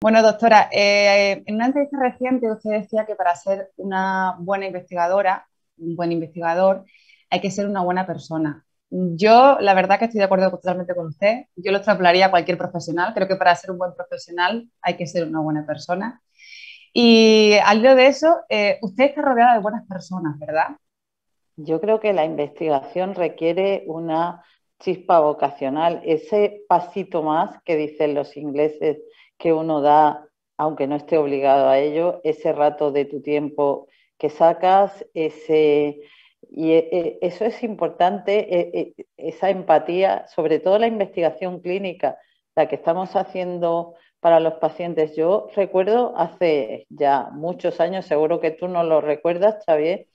Bueno, doctora, eh, en una entrevista reciente usted decía que para ser una buena investigadora, un buen investigador, hay que ser una buena persona. Yo, la verdad que estoy de acuerdo totalmente con usted. Yo lo extrapolaría a cualquier profesional. Creo que para ser un buen profesional hay que ser una buena persona. Y al hilo de eso, eh, usted está rodeada de buenas personas, ¿verdad? Yo creo que la investigación requiere una chispa vocacional, ese pasito más que dicen los ingleses que uno da, aunque no esté obligado a ello, ese rato de tu tiempo que sacas, ese... Y eh, eh, eso es importante, eh, esa empatía, sobre todo la investigación clínica, la que estamos haciendo para los pacientes. Yo recuerdo hace ya muchos años, seguro que tú no lo recuerdas, Xavier,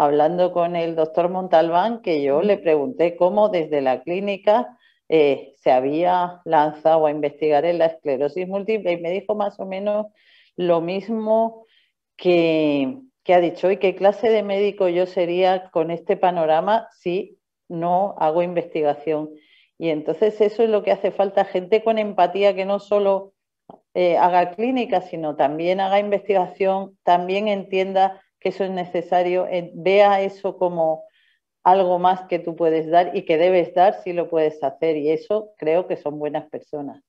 hablando con el doctor Montalbán, que yo le pregunté cómo desde la clínica eh, se había lanzado a investigar en la esclerosis múltiple y me dijo más o menos lo mismo que, que ha dicho, ¿y qué clase de médico yo sería con este panorama si no hago investigación? Y entonces eso es lo que hace falta, gente con empatía que no solo eh, haga clínica, sino también haga investigación, también entienda que eso es necesario, vea eso como algo más que tú puedes dar y que debes dar si lo puedes hacer. Y eso creo que son buenas personas.